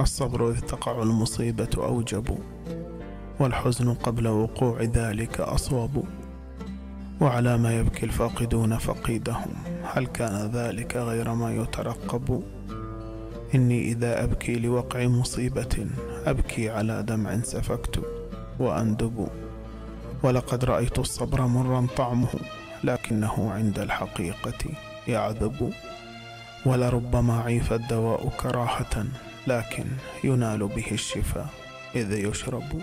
الصبر إذ تقع المصيبة أوجب والحزن قبل وقوع ذلك أصوب. وعلى ما يبكي الفاقدون فقيدهم هل كان ذلك غير ما يترقب؟ إني إذا أبكي لوقع مصيبة أبكي على دمع سفكت وأندب. ولقد رأيت الصبر مرا طعمه لكنه عند الحقيقة يعذب. ولربما عيف الدواء كراهة لكن ينال به الشفاء إذ يشرب.